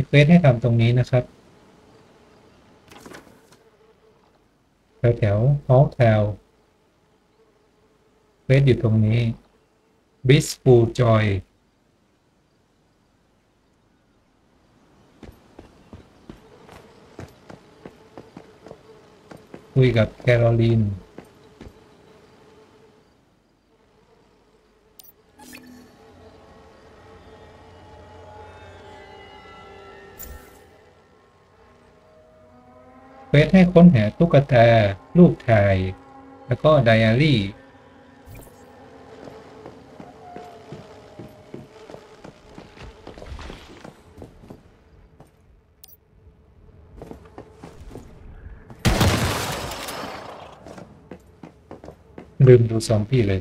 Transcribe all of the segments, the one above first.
ีเควสให้ทำตรงนี้นะครับ แถวแถวฮอลแถวเควสอยู่ตรงนี้ b i s f u l Joy คุยกับแคโรลีน เควสให้ค้นหาตุ๊กตารูปถ่าย แล้วก็ไดอารี่ ลืมดูซอมบี้เลย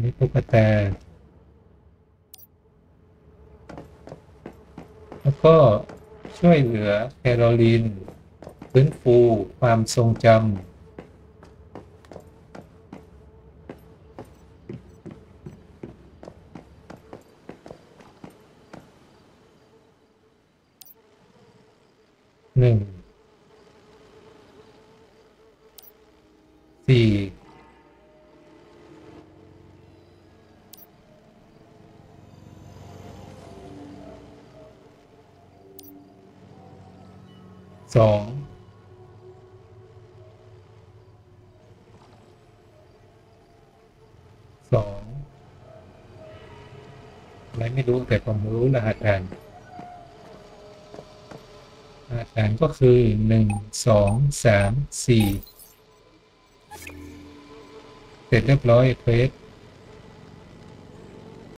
นนี้ตุ๊กตาแล้วก็ช่วยเหลือแคโรลีนฟื้นฟูความทรงจำหนึ่งสี่ สองสองอะไรไม่รู้แต่ผมรู้รหัสผ่านรหัสผ่านก็คือหนึ่งสองสามสี่เสร็จเรียบร้อยเควส